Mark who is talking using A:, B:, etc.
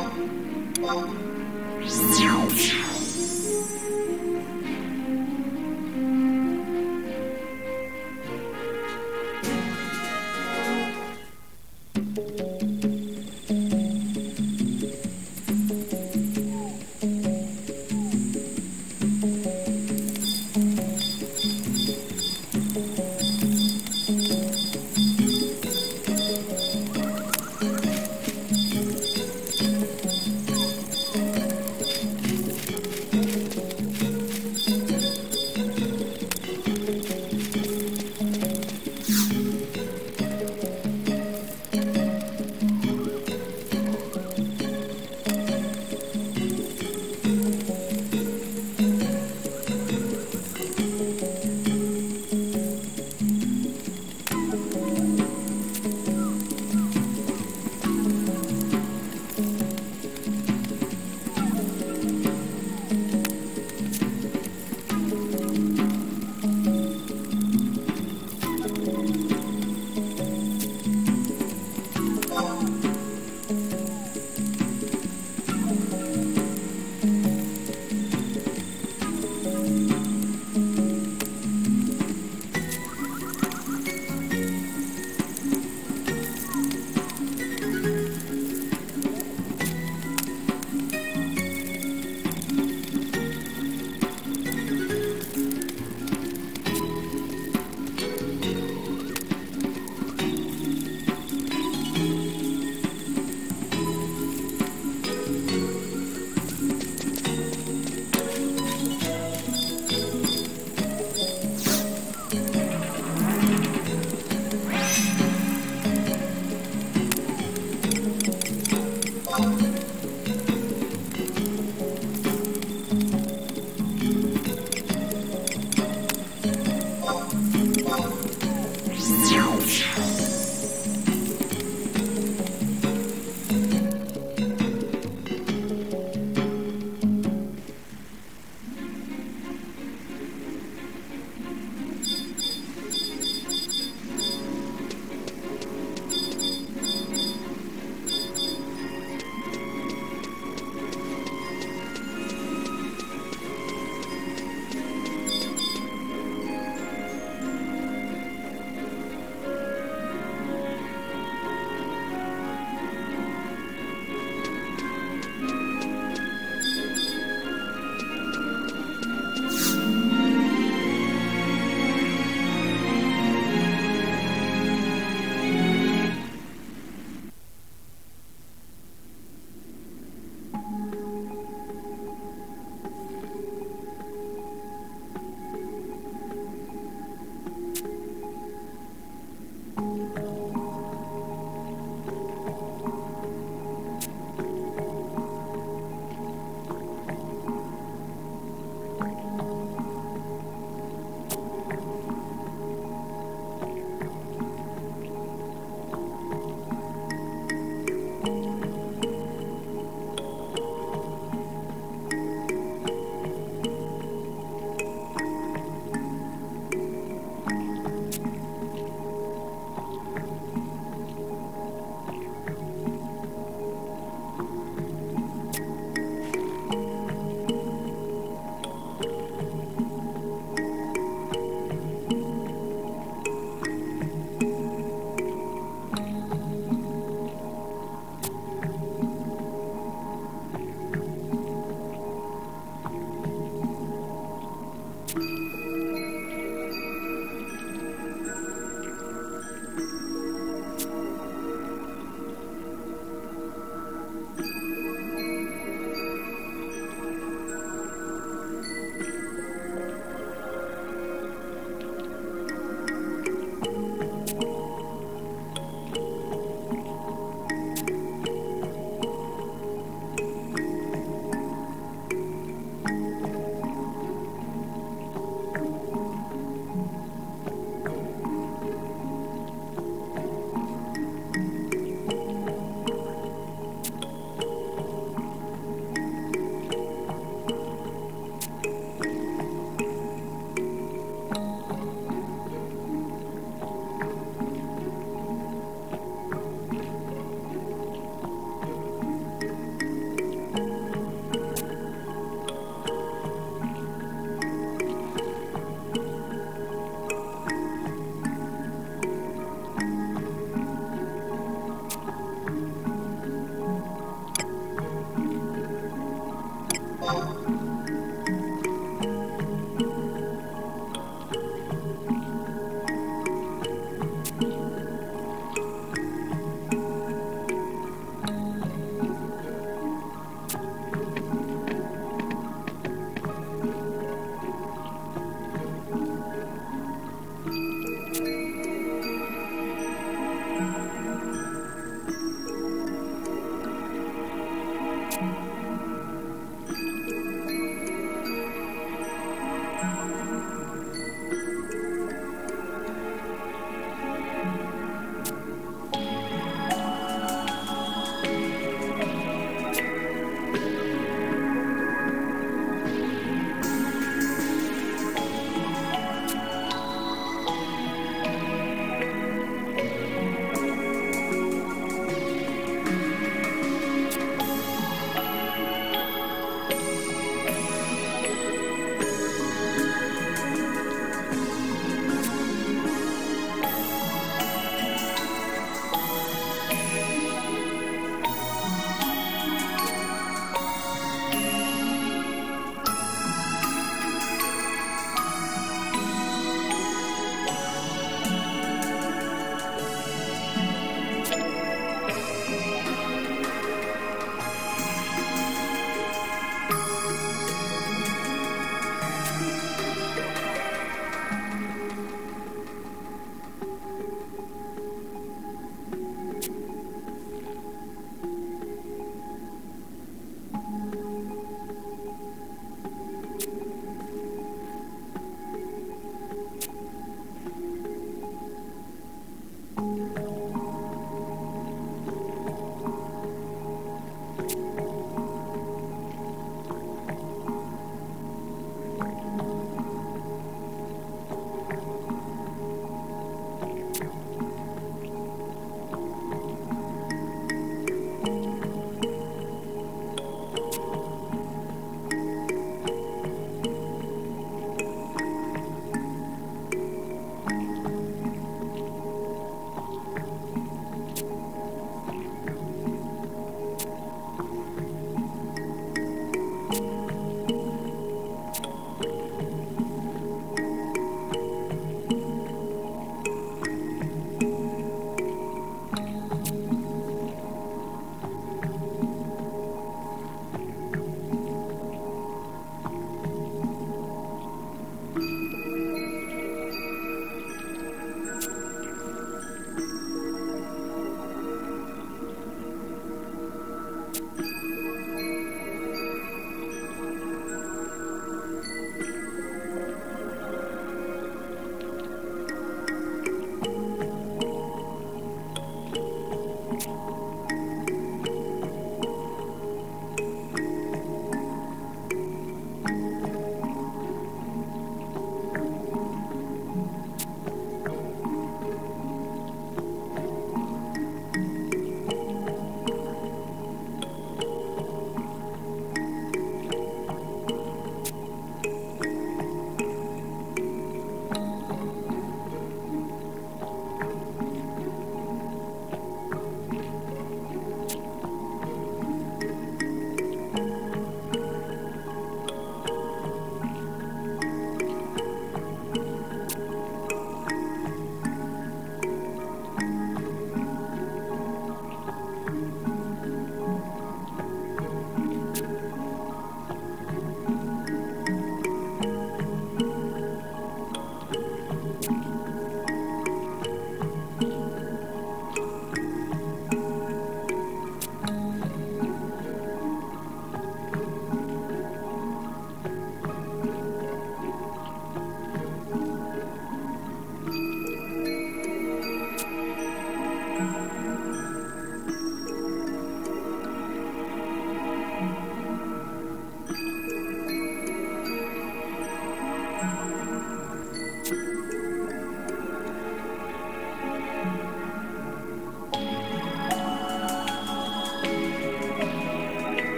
A: Oh.